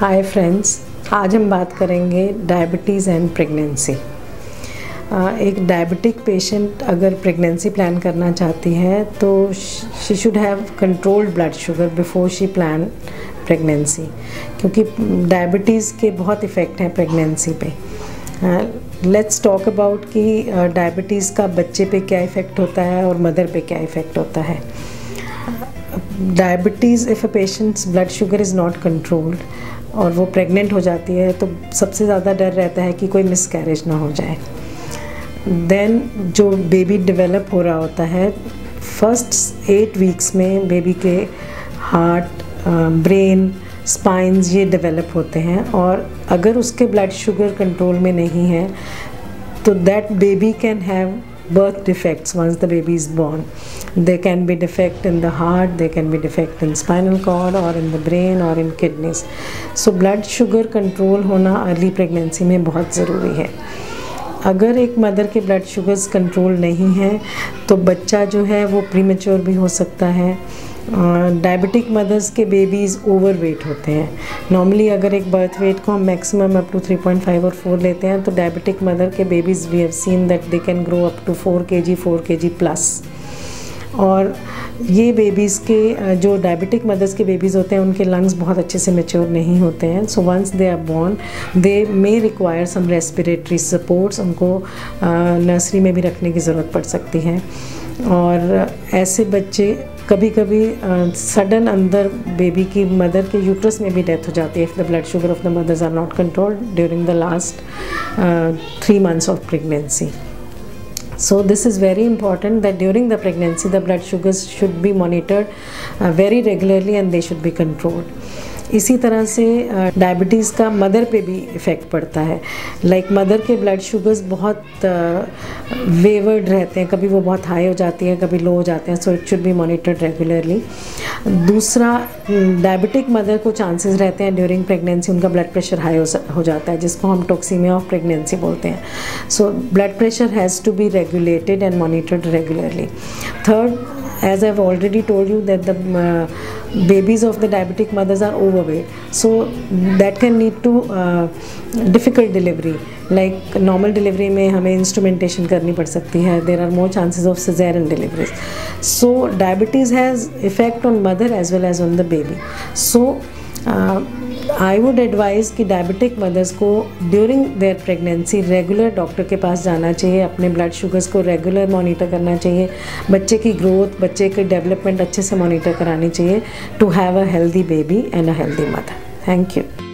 Hi friends आज हम बात करेंगे डायबिटीज़ एंड प्रेगनेंसी एक डायबिटिक पेशेंट अगर प्रेगनेंसी प्लान करना चाहती है तो she should have controlled blood sugar before she plan pregnancy क्योंकि डायबिटीज़ के बहुत इफ़ेक्ट हैं प्रेगनेंसी पे. लेट्स टॉक अबाउट कि डायबिटीज़ का बच्चे पे क्या इफ़ेक्ट होता है और मदर पे क्या इफ़ेक्ट होता है. Diabetes if a patient's blood sugar is not controlled और वो प्रेग्नेंट हो जाती है तो सबसे ज़्यादा डर रहता है कि कोई मिस कैरेज ना हो जाए। देन जो बेबी डेवलप हो रहा होता है फ़र्स्ट एट वीक्स में बेबी के हार्ट ब्रेन स्पाइंस ये डेवलप होते हैं और अगर उसके ब्लड शुगर कंट्रोल में नहीं है तो that baby can have birth defects once the baby is born. There can be defect in the heart, there can be defect in spinal cord or in the brain or in kidneys. So blood sugar control होना early pregnancy में बहुत ज़रूरी है अगर एक mother के blood sugars control नहीं है तो बच्चा जो है वो प्रीमेच्योर भी हो सकता है डायबिटिक मदर्स के बेबीज़ ओवर वेट होते हैं। नॉर्मली अगर एक बर्थ वेट को हम मैक्सिमम अप टू 3.5 और 4 लेते हैं तो डायबिटिक मदर के babies we have seen that they can grow up to 4 K G four के जी प्लस और ये बेबीज़ के जो डायबिटिक मदर्स के बेबीज़ होते हैं, उनके लंग्स बहुत अच्छे से मेच्योर नहीं होते हैं। So once they are born they may require some respiratory supports उनको नर्सरी में भी रखने की ज़रूरत पड़ सकती है। और ऐसे बच्चे कभी कभी सडन अंदर बेबी की मदर के यूट्रस में भी डेथ हो जाती है if the blood sugar of the mothers are not control during the last three months of pregnancy so this is very important that during the pregnancy the blood sugars should be monitored very regularly and they should be controlled इसी तरह से diabetes का mother पे भी effect पड़ता है। Like like mother के blood sugars बहुत वेवर्ड रहते हैं। कभी वो बहुत हाई हो जाती है, कभी लो हो जाते हैं so it should be monitored regularly दूसरा डायबिटिक मदर को चांसेस रहते हैं ड्यूरिंग प्रेगनेंसी उनका ब्लड प्रेशर हाई हो जाता है, जिसको हम टॉक्सीमिया ऑफ़ प्रेगनेंसी बोलते हैं। So blood pressure has to be regulated and monitored regularly third as I've already told you that the uh, babies of the diabetic mothers are overweight so that can lead to uh, difficult delivery like normal delivery में हमें instrumentation करनी पड़ सकती है there are more chances of cesarean deliveries so diabetes has effect on mother as well as on the baby so uh, I would advise कि diabetic mothers को during their pregnancy regular doctor के पास जाना चाहिए, अपने blood sugars को regular monitor करना चाहिए, बच्चे की ग्रोथ बच्चे की डेवलपमेंट अच्छे से मॉनिटर करानी चाहिए to have a healthy baby and a healthy mother thank you